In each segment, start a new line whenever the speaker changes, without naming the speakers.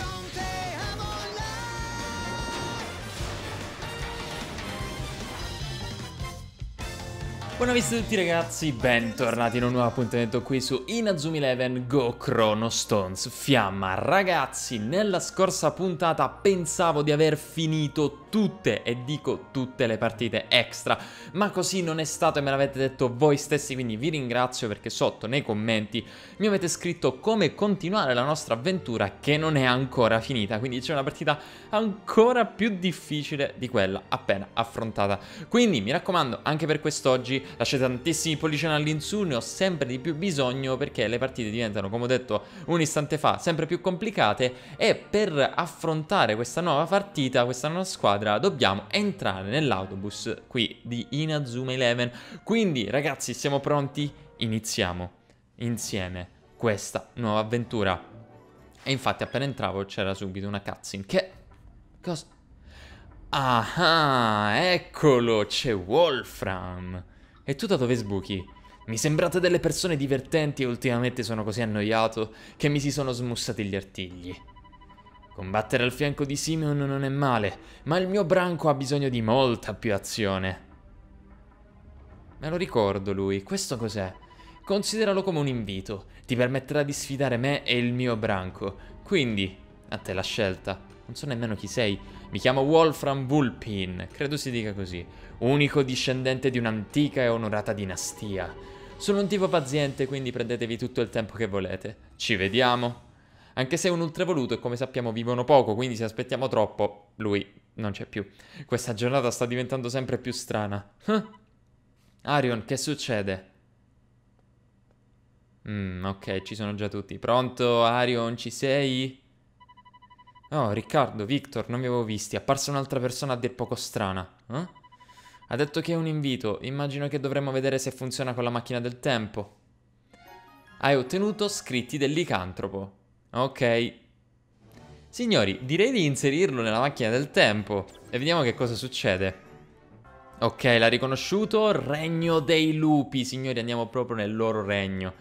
don't
Buona vista a tutti ragazzi, bentornati in un nuovo appuntamento qui su Inazuma Eleven Go Chrono Stones. Fiamma. Ragazzi, nella scorsa puntata pensavo di aver finito tutte, e dico tutte le partite extra Ma così non è stato e me l'avete detto voi stessi, quindi vi ringrazio perché sotto nei commenti mi avete scritto come continuare la nostra avventura che non è ancora finita. Quindi c'è una partita ancora più difficile di quella appena affrontata. Quindi mi raccomando, anche per quest'oggi lasciate tantissimi pollicioni all'insù, ne ho sempre di più bisogno perché le partite diventano, come ho detto un istante fa, sempre più complicate e per affrontare questa nuova partita, questa nuova squadra, dobbiamo entrare nell'autobus qui di Inazuma Eleven. Quindi ragazzi, siamo pronti? Iniziamo insieme questa nuova avventura. E infatti appena entravo c'era subito una cutscene che... Cosa... Ah, eccolo, c'è Wolfram. E tu da dove sbuchi? Mi sembrate delle persone divertenti e ultimamente sono così annoiato che mi si sono smussati gli artigli. Combattere al fianco di Simeon non è male, ma il mio branco ha bisogno di molta più azione. Me lo ricordo lui, questo cos'è? Consideralo come un invito, ti permetterà di sfidare me e il mio branco. Quindi, a te la scelta. Non so nemmeno chi sei. Mi chiamo Wolfram Vulpin, credo si dica così. Unico discendente di un'antica e onorata dinastia. Sono un tipo paziente, quindi prendetevi tutto il tempo che volete. Ci vediamo. Anche se è un ultravoluto e come sappiamo vivono poco, quindi se aspettiamo troppo, lui non c'è più. Questa giornata sta diventando sempre più strana. Huh? Arion, che succede? Mm, ok, ci sono già tutti. Pronto, Arion, ci sei? Oh, Riccardo, Victor, non vi avevo visti. È apparsa un'altra persona a dir poco strana. Eh? Ha detto che è un invito. Immagino che dovremmo vedere se funziona con la macchina del tempo. Hai ottenuto scritti del licantropo. Ok. Signori, direi di inserirlo nella macchina del tempo. E vediamo che cosa succede. Ok, l'ha riconosciuto. Regno dei lupi. Signori, andiamo proprio nel loro regno.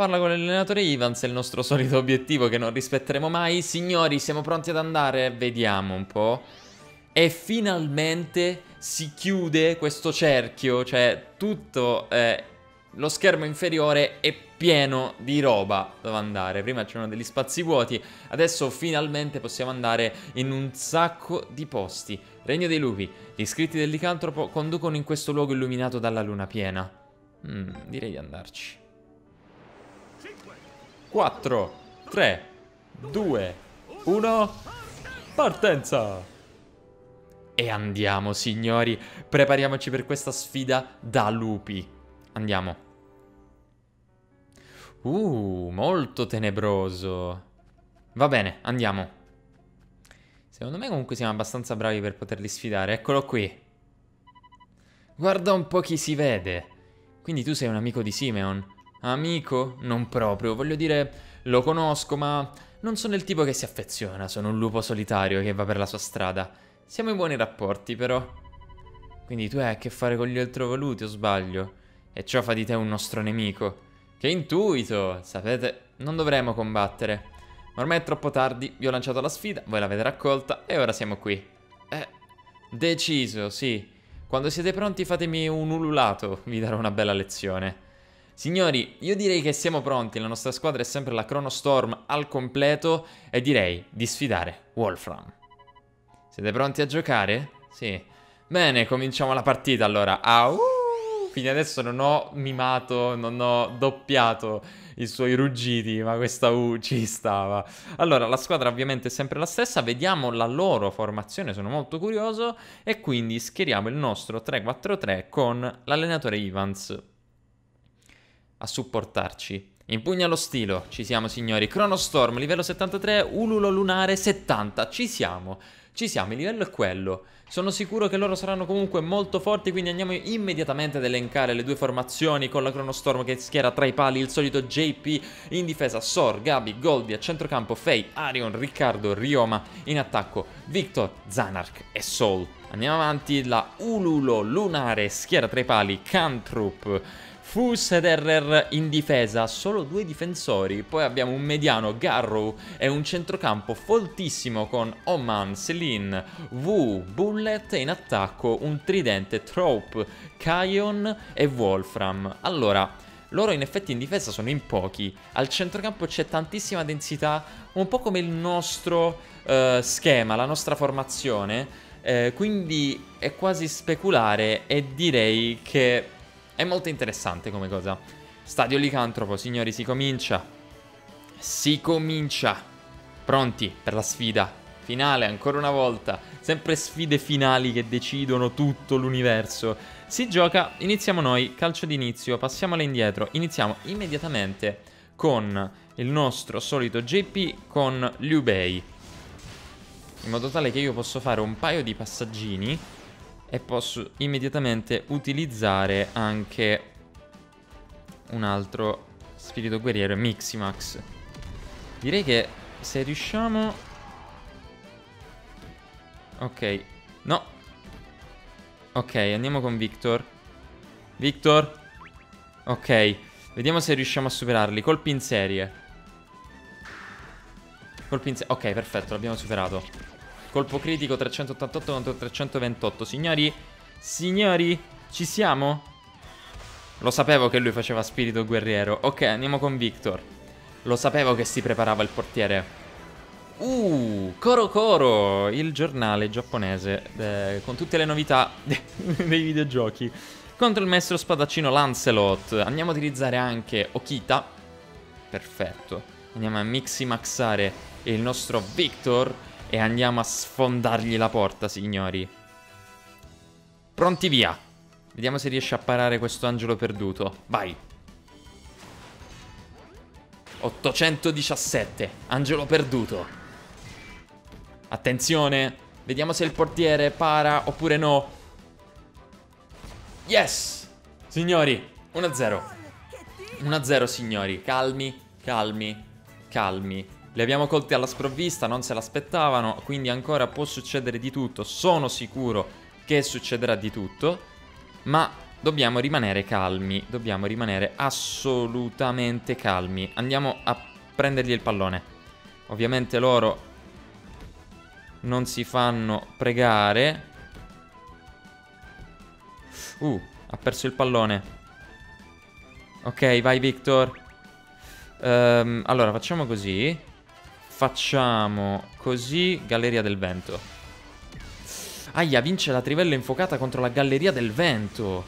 Parla con l'allenatore Ivans, è il nostro solito obiettivo che non rispetteremo mai. Signori, siamo pronti ad andare? Vediamo un po'. E finalmente si chiude questo cerchio, cioè tutto eh, lo schermo inferiore è pieno di roba dove andare. Prima c'erano degli spazi vuoti, adesso finalmente possiamo andare in un sacco di posti. Regno dei lupi, gli iscritti del licantropo conducono in questo luogo illuminato dalla luna piena. Mm, direi di andarci. 4, 3, 2, 1, partenza! E andiamo, signori. Prepariamoci per questa sfida da lupi. Andiamo. Uh, molto tenebroso. Va bene, andiamo. Secondo me comunque siamo abbastanza bravi per poterli sfidare. Eccolo qui. Guarda un po' chi si vede. Quindi tu sei un amico di Simeon. Amico? Non proprio, voglio dire, lo conosco, ma non sono il tipo che si affeziona, sono un lupo solitario che va per la sua strada. Siamo in buoni rapporti, però. Quindi tu hai a che fare con gli ultravoluti, o sbaglio? E ciò fa di te un nostro nemico. Che intuito! Sapete, non dovremo combattere. Ma ormai è troppo tardi, vi ho lanciato la sfida, voi l'avete raccolta e ora siamo qui. Eh, deciso, sì. Quando siete pronti fatemi un ululato, vi darò una bella lezione. Signori, io direi che siamo pronti, la nostra squadra è sempre la Chrono Storm al completo e direi di sfidare Wolfram. Siete pronti a giocare? Sì. Bene, cominciamo la partita allora. Au! Quindi adesso non ho mimato, non ho doppiato i suoi ruggiti, ma questa U ci stava. Allora, la squadra ovviamente è sempre la stessa, vediamo la loro formazione, sono molto curioso, e quindi schieriamo il nostro 3-4-3 con l'allenatore Ivans a supportarci. Impugna lo stilo, ci siamo signori. Chronostorm, livello 73, Ululo Lunare 70, ci siamo. Ci siamo, il livello è quello. Sono sicuro che loro saranno comunque molto forti, quindi andiamo immediatamente ad elencare le due formazioni con la Chronostorm che schiera tra i pali il solito JP in difesa, Sor, Gabi, Goldi a centrocampo, Faye, Arion, Riccardo, Rioma in attacco, Victor, Zanark e Soul. Andiamo avanti, la Ululo Lunare schiera tra i pali, Cantrup, Fus ed Errer in difesa, solo due difensori. Poi abbiamo un mediano, Garrow, e un centrocampo foltissimo con Oman, Celine, Wu, Bullet e in attacco un tridente, Trope, Kion e Wolfram. Allora, loro in effetti in difesa sono in pochi. Al centrocampo c'è tantissima densità, un po' come il nostro uh, schema, la nostra formazione. Eh, quindi è quasi speculare e direi che è molto interessante come cosa. Stadio Licantropo, signori, si comincia. Si comincia. Pronti per la sfida finale, ancora una volta. Sempre sfide finali che decidono tutto l'universo. Si gioca, iniziamo noi, calcio d'inizio, passiamola indietro. Iniziamo immediatamente con il nostro solito JP con Liu Bei in modo tale che io posso fare un paio di passaggini e posso immediatamente utilizzare anche un altro spirito guerriero, Miximax. Direi che se riusciamo... Ok, no. Ok, andiamo con Victor. Victor. Ok, vediamo se riusciamo a superarli. Colpi in serie. Colpi in serie. Ok, perfetto, l'abbiamo superato. Colpo critico 388 contro 328. Signori, signori, ci siamo? Lo sapevo che lui faceva spirito guerriero. Ok, andiamo con Victor. Lo sapevo che si preparava il portiere. Uh, Koro Koro, il giornale giapponese eh, con tutte le novità dei videogiochi. Contro il maestro spadaccino Lancelot. Andiamo a utilizzare anche Okita. Perfetto. Andiamo a miximaxare il nostro Victor e andiamo a sfondargli la porta, signori. Pronti via. Vediamo se riesce a parare questo angelo perduto. Vai. 817. Angelo perduto. Attenzione. Vediamo se il portiere para oppure no. Yes. Signori, 1-0. 1-0, signori. Calmi, calmi, calmi. Li abbiamo colti alla sprovvista, non se l'aspettavano, quindi ancora può succedere di tutto. Sono sicuro che succederà di tutto, ma dobbiamo rimanere calmi, dobbiamo rimanere assolutamente calmi. Andiamo a prendergli il pallone. Ovviamente loro non si fanno pregare. Uh, ha perso il pallone. Ok, vai Victor. Um, allora, facciamo così. Facciamo così, Galleria del Vento. Aia, vince la trivella infuocata contro la Galleria del Vento.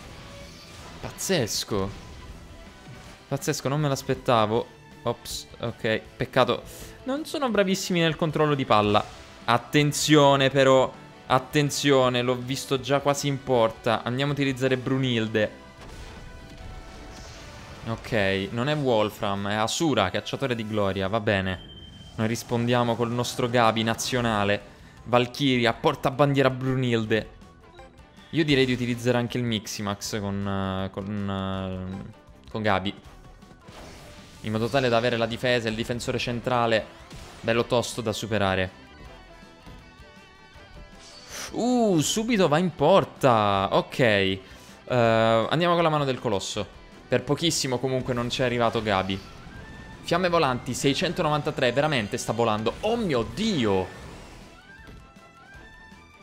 Pazzesco. Pazzesco, non me l'aspettavo. Ops, ok, peccato. Non sono bravissimi nel controllo di palla. Attenzione però, attenzione, l'ho visto già quasi in porta. Andiamo a utilizzare Brunilde. Ok, non è Wolfram, è Asura, cacciatore di gloria, va bene. Noi rispondiamo col nostro Gabi nazionale. Valkyria, porta bandiera Brunilde. Io direi di utilizzare anche il Miximax con, uh, con, uh, con Gabi. In modo tale da avere la difesa e il difensore centrale bello tosto da superare. Uh, subito va in porta. Ok. Uh, andiamo con la mano del colosso. Per pochissimo comunque non c'è arrivato Gabi. Fiamme volanti, 693, veramente sta volando. Oh mio Dio!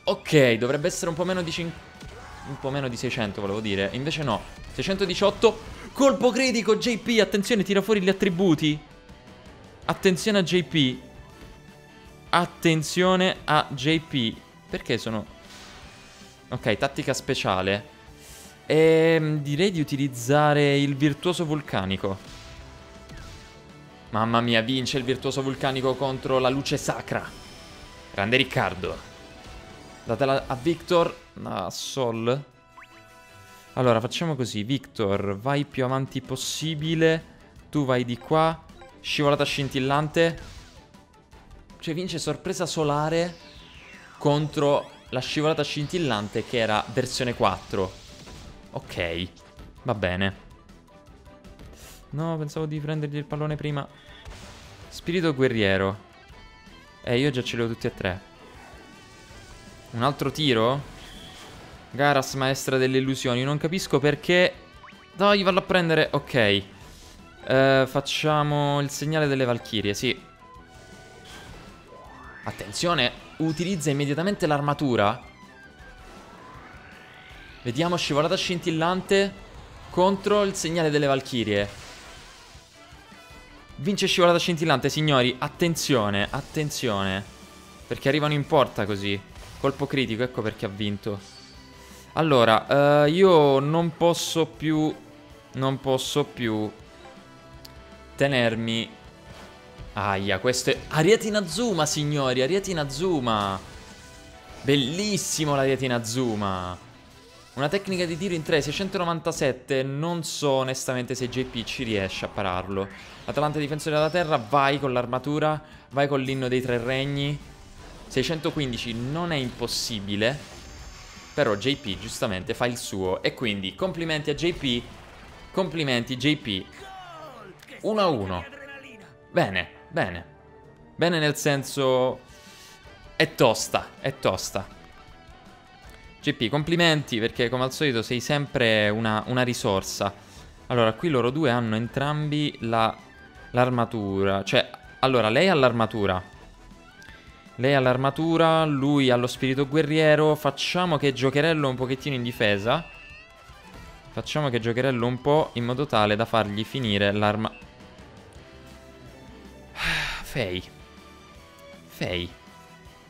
Ok, dovrebbe essere un po' meno di 5... Un po' meno di 600, volevo dire. Invece no. 618. Colpo critico, JP. Attenzione, tira fuori gli attributi. Attenzione a JP. Attenzione a JP. Perché sono... Ok, tattica speciale. Ehm, direi di utilizzare il virtuoso vulcanico. Mamma mia, vince il virtuoso vulcanico contro la luce sacra. Grande Riccardo. Datela a Victor, a Sol. Allora, facciamo così. Victor, vai più avanti possibile. Tu vai di qua. Scivolata scintillante. Cioè, vince sorpresa solare contro la scivolata scintillante che era versione 4. Ok, va bene. No, pensavo di prendergli il pallone prima. Spirito guerriero. Eh, io già ce li ho tutti e tre. Un altro tiro? Garas, maestra delle illusioni. Non capisco perché Dai, vallo a prendere. Ok. Eh, facciamo il segnale delle Valchirie, sì. Attenzione, utilizza immediatamente l'armatura. Vediamo, scivolata scintillante contro il segnale delle Valchirie. Vince scivolata scintillante, signori. Attenzione, attenzione. Perché arrivano in porta così. Colpo critico, ecco perché ha vinto. Allora, uh, io non posso più... Non posso più... Tenermi... Aia, questo è... Ariete Inazuma, signori, Ariete Inazuma. Bellissimo l'Ariete Inazuma. Una tecnica di tiro in 3, 697, non so onestamente se JP ci riesce a pararlo. Atalante difensore della terra, vai con l'armatura, vai con l'inno dei tre regni. 615 non è impossibile, però JP giustamente fa il suo. E quindi complimenti a JP, complimenti JP. 1 a 1. Bene, bene. Bene nel senso... È tosta, è tosta. GP, complimenti perché come al solito sei sempre una, una risorsa. Allora, qui loro due hanno entrambi l'armatura. La, cioè, allora, lei ha l'armatura. Lei ha l'armatura, lui ha lo spirito guerriero. Facciamo che giocherello un pochettino in difesa. Facciamo che giocherello un po' in modo tale da fargli finire l'arma... Fei. Fei.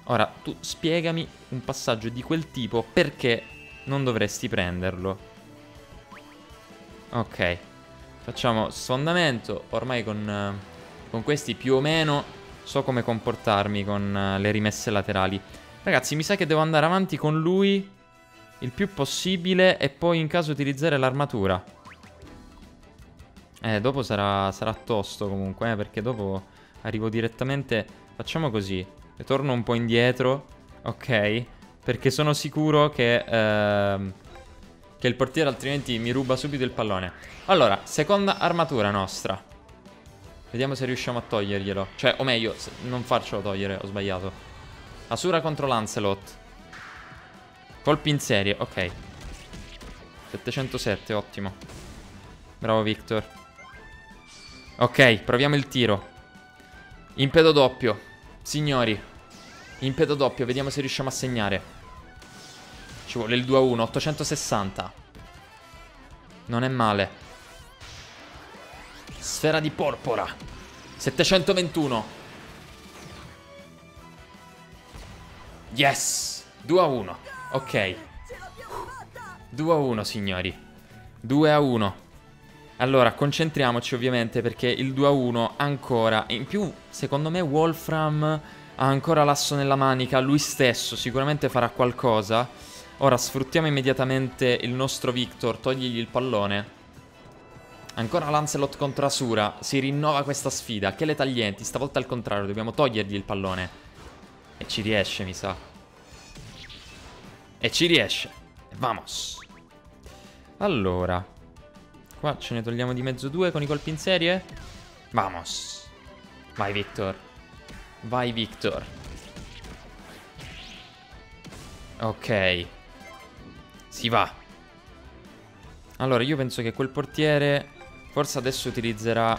Ora, tu spiegami un passaggio di quel tipo perché non dovresti prenderlo. Ok. Facciamo sfondamento. Ormai con, uh, con questi più o meno so come comportarmi con uh, le rimesse laterali. Ragazzi, mi sa che devo andare avanti con lui il più possibile e poi in caso utilizzare l'armatura. Eh, dopo sarà, sarà tosto comunque, eh, perché dopo arrivo direttamente... Facciamo così. E torno un po' indietro. Ok. Perché sono sicuro che... Ehm, che il portiere altrimenti mi ruba subito il pallone. Allora, seconda armatura nostra. Vediamo se riusciamo a toglierglielo. Cioè, o meglio, non farcelo togliere, ho sbagliato. Asura contro Lancelot. Colpi in serie, ok. 707, ottimo. Bravo Victor. Ok, proviamo il tiro. Impedo doppio. Signori, impeto doppio, vediamo se riusciamo a segnare. Ci vuole il 2-1, 860. Non è male. Sfera di porpora. 721. Yes! 2-1. Ok. 2-1, signori. 2-1. Allora, concentriamoci ovviamente perché il 2-1 ancora... In più, secondo me Wolfram ha ancora l'asso nella manica, lui stesso sicuramente farà qualcosa. Ora sfruttiamo immediatamente il nostro Victor, togligli il pallone. Ancora Lancelot contro Asura, si rinnova questa sfida. Che le taglienti, stavolta al contrario, dobbiamo togliergli il pallone. E ci riesce, mi sa. E ci riesce. Vamos. Allora. Qua ce ne togliamo di mezzo due con i colpi in serie. Vamos. Vai Victor. Vai Victor. Ok. Si va. Allora io penso che quel portiere forse adesso utilizzerà,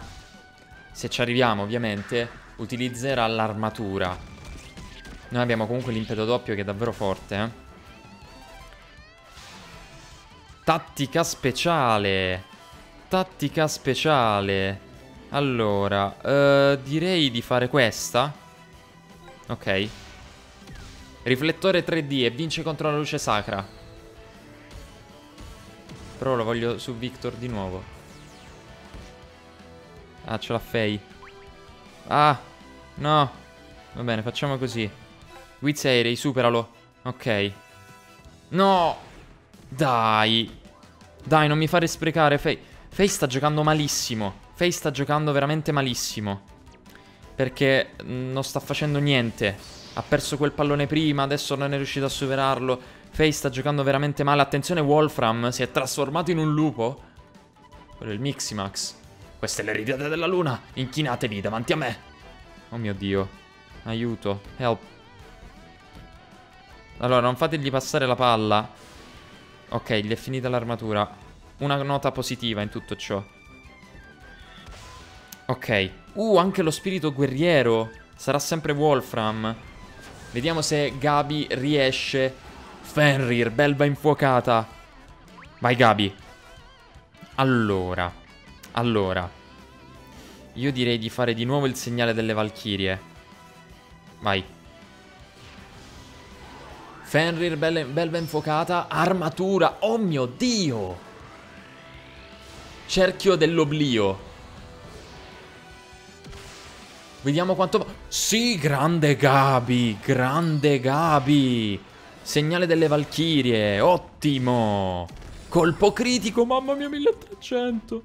se ci arriviamo ovviamente, utilizzerà l'armatura. Noi abbiamo comunque l'impeto doppio che è davvero forte, eh. Tattica speciale. Tattica speciale. Allora, uh, direi di fare questa. Ok. Riflettore 3D e vince contro la luce sacra. Però lo voglio su Victor di nuovo. Ah, ce l'ha Faye. Ah, no. Va bene, facciamo così. Wizzairei, superalo. Ok. No! Dai. Dai, non mi fare sprecare, Faye. Faye sta giocando malissimo. Faye sta giocando veramente malissimo. Perché non sta facendo niente. Ha perso quel pallone prima, adesso non è riuscito a superarlo. Faye sta giocando veramente male. Attenzione, Wolfram si è trasformato in un lupo. Quello è il Miximax. Questa è l'eredità della luna. Inchinatevi davanti a me. Oh mio Dio. Aiuto. Help. Allora, non fategli passare la palla. Ok, gli è finita l'armatura. una nota positiva in tutto ciò. Ok. Uh, anche lo spirito guerriero. Sarà sempre Wolfram. Vediamo se Gabi riesce. Fenrir, belva infuocata. Vai Gabi. Allora. Allora. Io direi di fare di nuovo il segnale delle Valchirie. Vai. Fenrir, belle, belva infuocata. Armatura. Oh mio Dio. Cerchio dell'oblio. Vediamo quanto... Sì, grande Gabi, grande Gabi. Segnale delle Valchirie, ottimo. Colpo critico, mamma mia, 1300.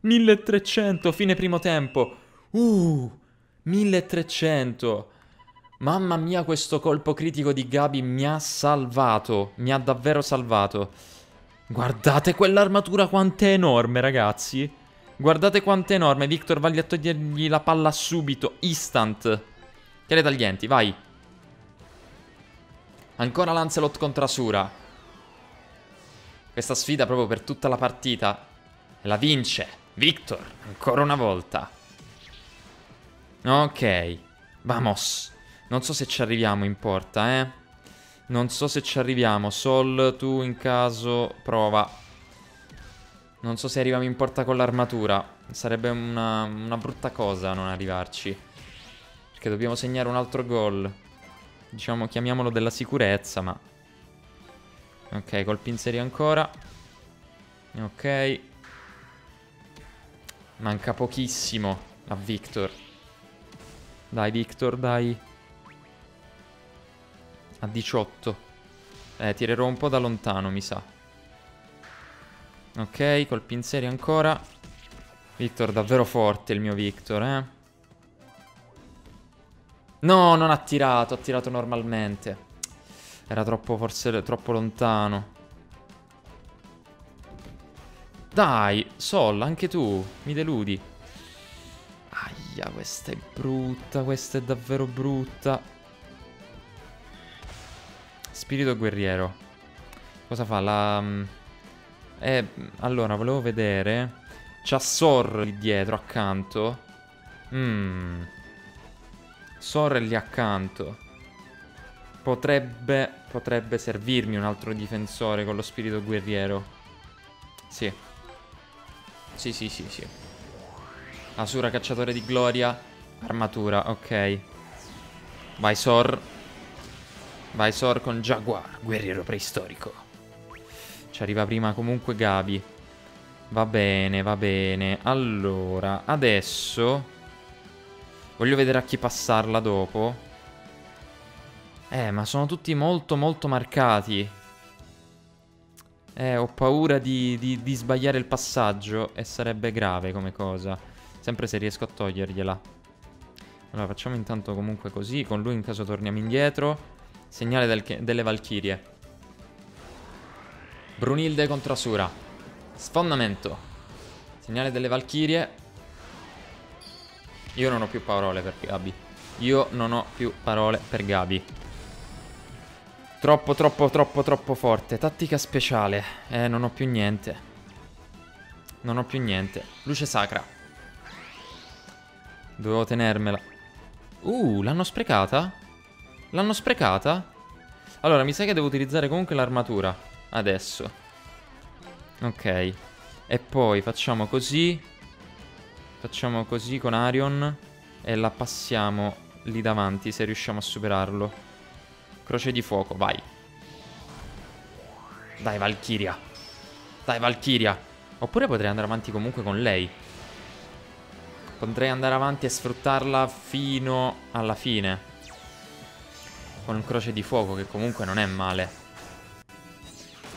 1300, fine primo tempo. Uh, 1300. Mamma mia, questo colpo critico di Gabi mi ha salvato. Mi ha davvero salvato. Guardate quell'armatura quanto è enorme, ragazzi. Guardate quanto è enorme. Victor, vagli a togliergli la palla subito. Instant. Che le taglienti, vai. Ancora Lancelot contro Asura. Questa sfida proprio per tutta la partita. La vince. Victor, ancora una volta. Ok. Vamos. Non so se ci arriviamo in porta, eh. Non so se ci arriviamo. Sol, tu in caso prova. Non so se arriviamo in porta con l'armatura. Sarebbe una, una brutta cosa non arrivarci. Perché dobbiamo segnare un altro gol. Diciamo, chiamiamolo della sicurezza, ma... Ok, colpi in serie ancora. Ok. Manca pochissimo a Victor. Dai, Victor, dai. A 18. Eh, tirerò un po' da lontano, mi sa. Ok, colpi in serie ancora. Victor, davvero forte il mio Victor, eh. No, non ha tirato, ha tirato normalmente. Era troppo, forse, troppo lontano. Dai, Sol, anche tu, mi deludi. Aia, questa è brutta, questa è davvero brutta. Spirito guerriero. Cosa fa? La... Eh, allora, volevo vedere... C'ha Sor lì dietro, accanto. Mmm... Sor è lì accanto. Potrebbe, potrebbe servirmi un altro difensore con lo spirito guerriero. Sì. Sì, sì, sì, sì. Asura, cacciatore di gloria. Armatura, ok. Vai Sor. Vai Sor con Jaguar, guerriero preistorico. Ci arriva prima comunque Gabi. Va bene, va bene. Allora, adesso... Voglio vedere a chi passarla dopo. Eh, ma sono tutti molto molto marcati. Eh, ho paura di, di, di sbagliare il passaggio e sarebbe grave come cosa. Sempre se riesco a togliergliela. Allora, facciamo intanto comunque così. Con lui in caso torniamo indietro. Segnale del, delle Valchirie. Brunilde contro Asura. Sfondamento. Segnale delle Valchirie. Io non ho più parole per Gabi. Io non ho più parole per Gabi. Troppo, troppo, troppo, troppo forte. Tattica speciale. Eh, non ho più niente. Non ho più niente. Luce sacra. Dovevo tenermela. Uh, l'hanno sprecata? L'hanno sprecata? Allora, mi sa che devo utilizzare comunque l'armatura. Adesso. Ok. E poi facciamo così. Facciamo così con Arion e la passiamo lì davanti se riusciamo a superarlo. Croce di fuoco, vai. Dai, Valkyria. Dai, Valkyria. Oppure potrei andare avanti comunque con lei. Potrei andare avanti e sfruttarla fino alla fine. Con croce di fuoco, che comunque non è male.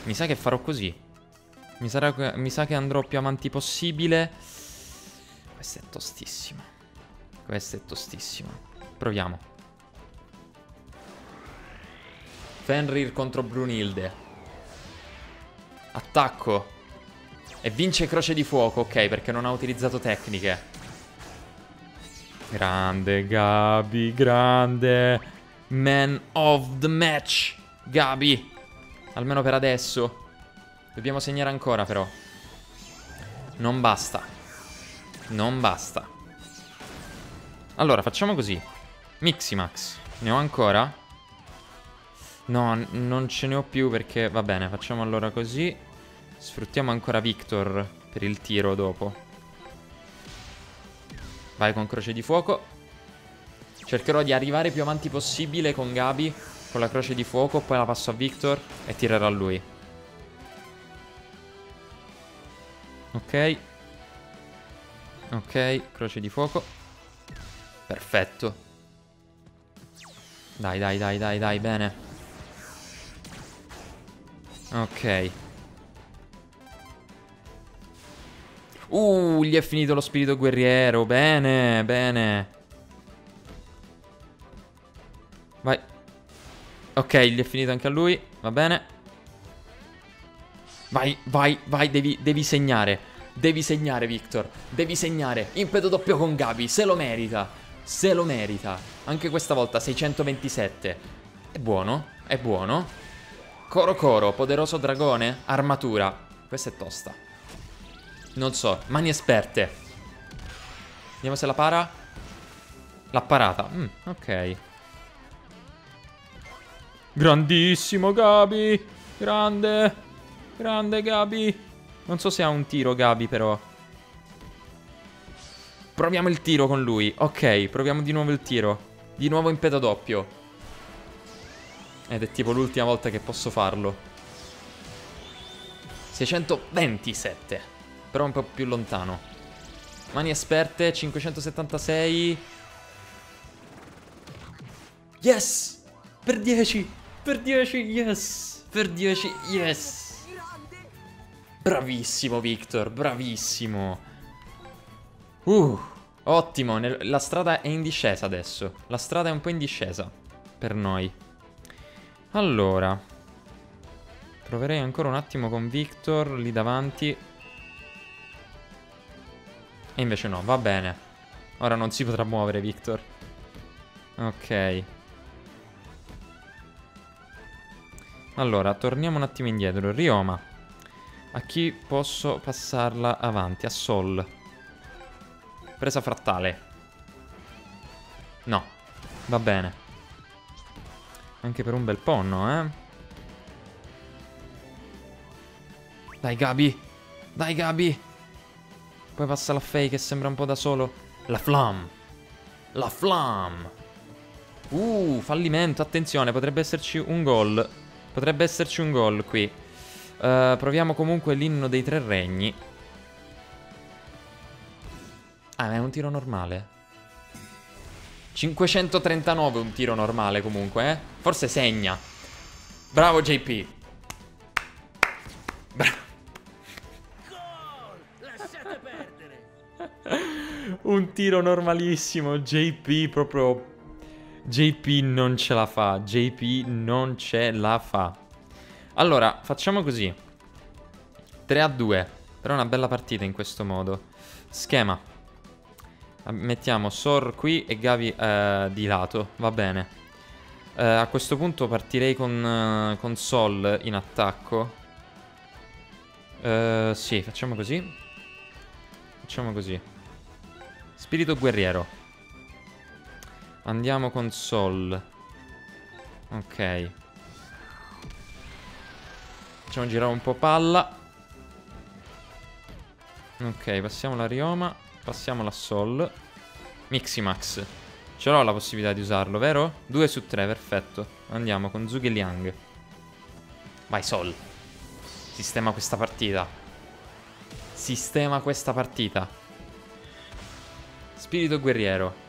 Mi sa che farò così. Mi, sarà, mi sa che andrò più avanti possibile. Questa è tostissima. Questa è tostissima. Proviamo. Fenrir contro Brunilde. Attacco. E vince croce di fuoco, ok, perché non ha utilizzato tecniche. Grande Gabi, grande. Man of the match. Gabi. Almeno per adesso. Dobbiamo segnare ancora però. Non basta. Non basta. Allora, facciamo così. Miximax. Ne ho ancora? No, non ce ne ho più perché... Va bene, facciamo allora così. Sfruttiamo ancora Victor per il tiro dopo. Vai con croce di fuoco. Cercherò di arrivare più avanti possibile con Gabi, con la croce di fuoco, poi la passo a Victor e tirerò a lui. Ok. Ok, croce di fuoco. Perfetto. Dai, dai, dai, dai, dai, bene. Ok. Uh, gli è finito lo spirito guerriero. Bene, bene. Ok, gli è finito anche a lui. Va bene. Vai, vai, vai, devi, devi segnare. Devi segnare, Victor. Devi segnare. Impeto doppio con Gabi. Se lo merita. Se lo merita. Anche questa volta 627. È buono. È buono. Coro Coro, poderoso dragone, armatura. Questa è tosta. Non so, mani esperte. Vediamo se la para. L'ha parata. Mm, ok. Grandissimo Gabi. Grande. Grande Gabi. Non so se ha un tiro Gabi però. Proviamo il tiro con lui. Ok, proviamo di nuovo il tiro. Di nuovo in pedo doppio. Ed è tipo l'ultima volta che posso farlo. 627. Però un po' più lontano. Mani esperte, 576. Yes! Per 10! Per 10, yes! Per 10, yes! Bravissimo Victor, bravissimo. Uh, ottimo, la strada è in discesa adesso. La strada è un po' in discesa per noi. Allora, proverei ancora un attimo con Victor lì davanti. E invece no, va bene. Ora non si potrà muovere Victor. Ok. Allora, torniamo un attimo indietro. Rioma. A chi posso passarla avanti? A Sol. Presa frattale. No. Va bene. Anche per un bel po', no, eh? Dai, Gabi. Dai, Gabi. Poi passa la Faye che sembra un po' da solo. La Flam. La Flam. Uh, fallimento. Attenzione, potrebbe esserci un gol. Potrebbe esserci un gol qui. Uh, proviamo comunque l'inno dei tre regni. Ah, è un tiro normale. 539 un tiro normale comunque, eh? Forse segna. Bravo JP. Bravo. un tiro normalissimo. JP proprio JP non ce la fa. JP non ce la fa. Allora, facciamo così. 3 a 2. Però è una bella partita in questo modo. Schema. Mettiamo Sor qui e Gavi eh, di lato. Va bene. Eh, a questo punto partirei con, uh, con Sol in attacco. Uh, sì, facciamo così. Facciamo così. Spirito guerriero. Andiamo con Sol. Ok. Facciamo girare un po' palla. Ok, passiamo la Rioma. Passiamo la Sol. Miximax. Ce l'ho la possibilità di usarlo, vero? 2 su 3, perfetto. Andiamo con Zhuge Vai Sol. Sistema questa partita. Sistema questa partita. Spirito guerriero.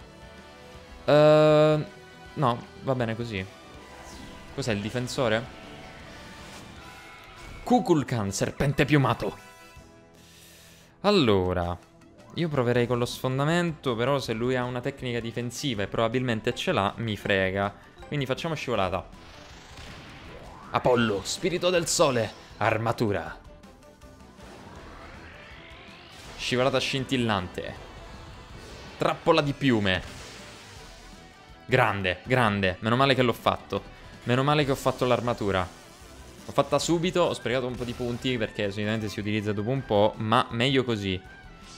Uh, no, va bene così. Cos'è il difensore? Kukulkan, serpente piumato. Allora, io proverei con lo sfondamento, però se lui ha una tecnica difensiva e probabilmente ce l'ha, mi frega. Quindi facciamo scivolata. Apollo, spirito del sole, armatura. Scivolata scintillante. Trappola di piume. Grande, grande. Meno male che l'ho fatto. Meno male che ho fatto l'armatura. L'ho fatta subito, ho sprecato un po' di punti perché solitamente si utilizza dopo un po', ma meglio così.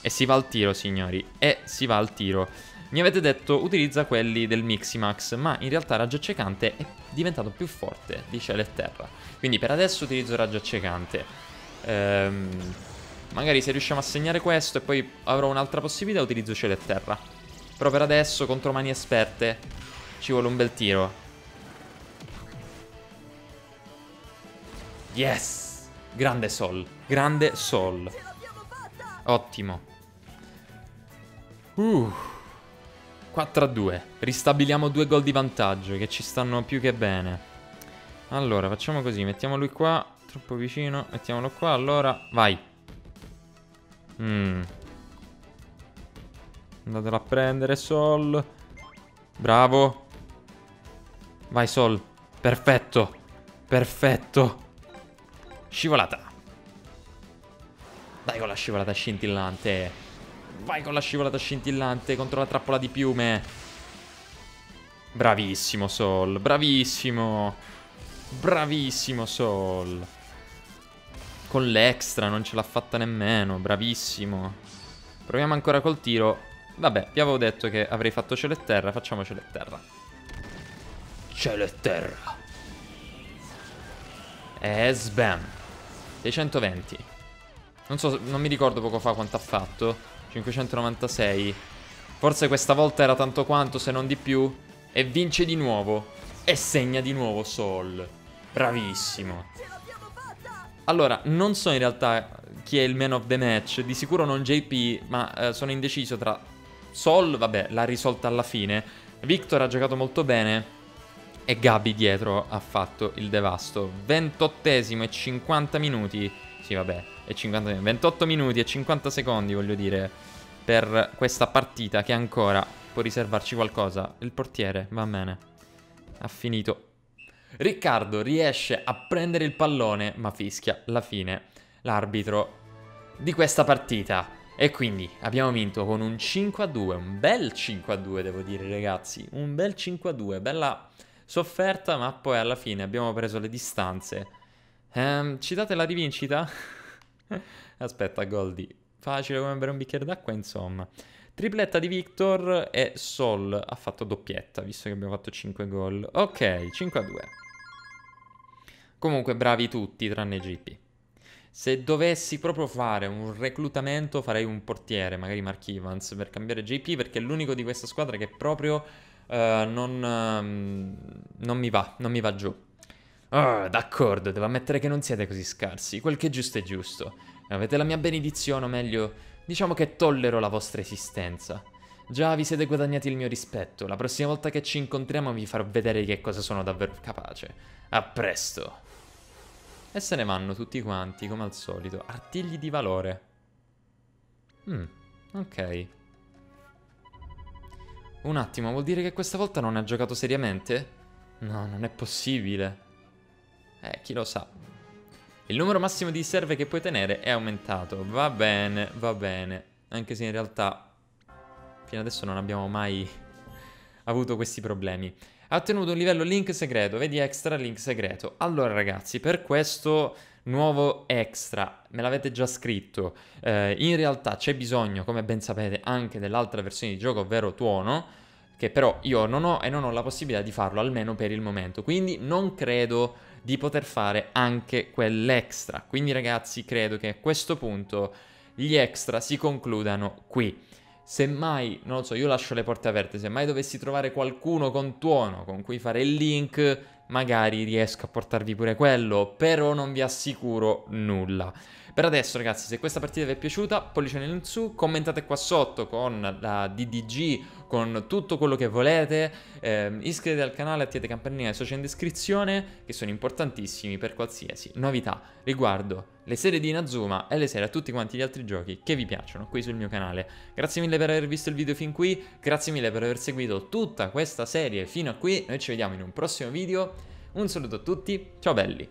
E si va al tiro, signori. E si va al tiro. Mi avete detto utilizza quelli del Miximax, ma in realtà Raggio Accecante è diventato più forte di cielo e terra. Quindi per adesso utilizzo Raggio Accecante. Ehm, magari se riusciamo a segnare questo e poi avrò un'altra possibilità utilizzo cielo e terra. Però per adesso contro mani esperte ci vuole un bel tiro. Yes! Grande Sol. Grande Sol. Ottimo. Uh. 4 a 2. Ristabiliamo due gol di vantaggio che ci stanno più che bene. Allora, facciamo così. Mettiamo lui qua. Troppo vicino. Mettiamolo qua. Allora, vai. Mm. Andatelo a prendere, Sol. Bravo. Vai, Sol. Perfetto. Perfetto. Scivolata. Dai con la scivolata scintillante. Vai con la scivolata scintillante contro la trappola di piume. Bravissimo Sol, bravissimo. Bravissimo Sol. Con l'extra non ce l'ha fatta nemmeno, bravissimo. Proviamo ancora col tiro. Vabbè, vi avevo detto che avrei fatto cielo e terra, facciamo cielo e terra. Cielo e terra. E sbam. 620. Non so, non mi ricordo poco fa quanto ha fatto. 596. Forse questa volta era tanto quanto, se non di più. E vince di nuovo. E segna di nuovo Sol. Bravissimo. Allora, non so in realtà chi è il man of the match. Di sicuro non JP, ma eh, sono indeciso tra Sol, vabbè, l'ha risolta alla fine. Victor ha giocato molto bene. E Gabi dietro ha fatto il devasto. 28esimo e 50 minuti. Sì, vabbè, e 50, 28 minuti e 50 secondi, voglio dire, per questa partita che ancora può riservarci qualcosa. Il portiere, va bene. Ha finito. Riccardo riesce a prendere il pallone, ma fischia la fine. L'arbitro di questa partita. E quindi abbiamo vinto con un 5 a 2, un bel 5 a 2 devo dire ragazzi, un bel 5 a 2, bella sofferta, ma poi alla fine abbiamo preso le distanze. Ehm, ci date la rivincita? Aspetta, Goldi. Facile come bere un bicchiere d'acqua, insomma. Tripletta di Victor e Sol ha fatto doppietta, visto che abbiamo fatto 5 gol. Ok, 5 a 2. Comunque bravi tutti, tranne GP. Se dovessi proprio fare un reclutamento, farei un portiere, magari Mark Evans, per cambiare JP, perché è l'unico di questa squadra che proprio uh, non, uh, non mi va, non mi va giù. Oh, d'accordo, devo ammettere che non siete così scarsi, quel che è giusto è giusto. Avete la mia benedizione, o meglio, diciamo che tollero la vostra esistenza. Già vi siete guadagnati il mio rispetto, la prossima volta che ci incontriamo vi farò vedere di che cosa sono davvero capace. A presto! E se ne vanno tutti quanti, come al solito. Artigli di valore. Hmm, ok. Un attimo, vuol dire che questa volta non ha giocato seriamente? No, non è possibile. Eh, chi lo sa. Il numero massimo di serve che puoi tenere è aumentato. Va bene, va bene. Anche se in realtà fino adesso non abbiamo mai avuto questi problemi. Ha ottenuto un livello link segreto, vedi extra link segreto. Allora ragazzi, per questo nuovo extra, me l'avete già scritto, eh, in realtà c'è bisogno, come ben sapete, anche dell'altra versione di gioco, ovvero Tuono, che però io non ho e non ho la possibilità di farlo, almeno per il momento. Quindi non credo di poter fare anche quell'extra. Quindi ragazzi, credo che a questo punto gli extra si concludano qui. Semmai, non lo so, io lascio le porte aperte, se mai dovessi trovare qualcuno con tuono con cui fare il link, magari riesco a portarvi pure quello, però non vi assicuro nulla. Per adesso ragazzi, se questa partita vi è piaciuta, pollicione in su, commentate qua sotto con la DDG, con tutto quello che volete, eh, iscrivetevi al canale, attivate campanellina e social in descrizione, che sono importantissimi per qualsiasi novità riguardo le serie di Inazuma e le serie a tutti quanti gli altri giochi che vi piacciono qui sul mio canale. Grazie mille per aver visto il video fin qui, grazie mille per aver seguito tutta questa serie fino a qui, noi ci vediamo in un prossimo video, un saluto a tutti, ciao belli!